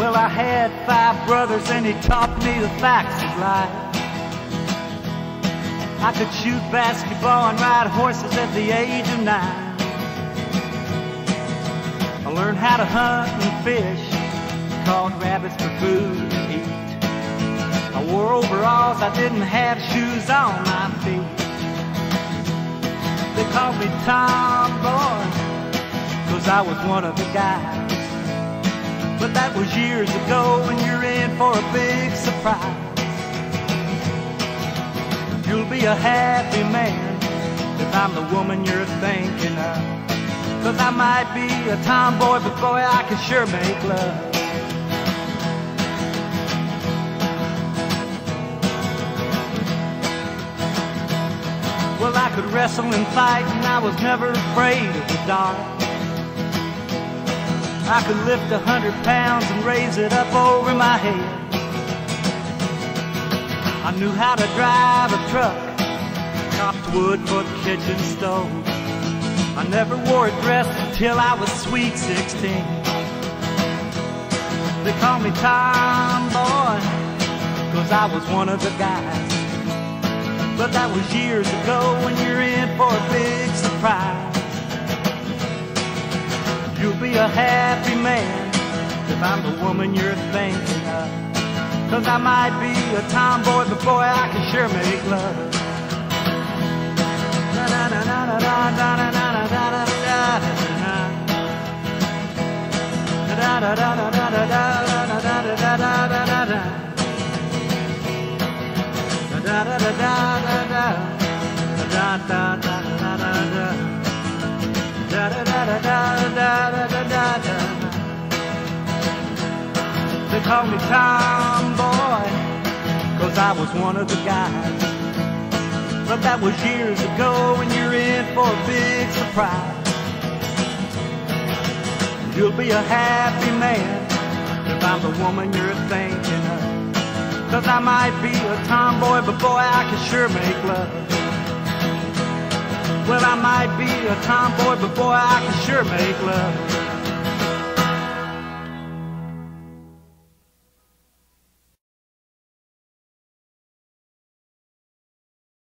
Well, I had five brothers and he taught me the facts of life. I could shoot basketball and ride horses at the age of nine. I learned how to hunt and fish, caught rabbits for food to eat. I wore overalls, I didn't have shoes on my feet. They called me Tomboy, cause I was one of the guys. But that was years ago and you're in for a big surprise. You'll be a happy man if I'm the woman you're thinking of. Cause I might be a tomboy, but boy, I can sure make love. Well, I could wrestle and fight, and I was never afraid of the dark. I could lift a hundred pounds and raise it up over my head. I knew how to drive a truck, chopped wood for the kitchen stove. I never wore a dress until I was sweet 16. They call me Tomboy, cause I was one of the guys. But that was years ago when you're in for a big surprise. A happy man if I'm the woman you're thinking of. Cause I might be a tomboy, but boy, I can sure make love. They call me Tomboy, cause I was one of the guys. But that was years ago and you're in for a big surprise. You'll be a happy man if I'm the woman you're thinking of. Cause I might be a tomboy, but boy, I can sure make love. Well, I might be a tomboy, but boy, I can sure make love.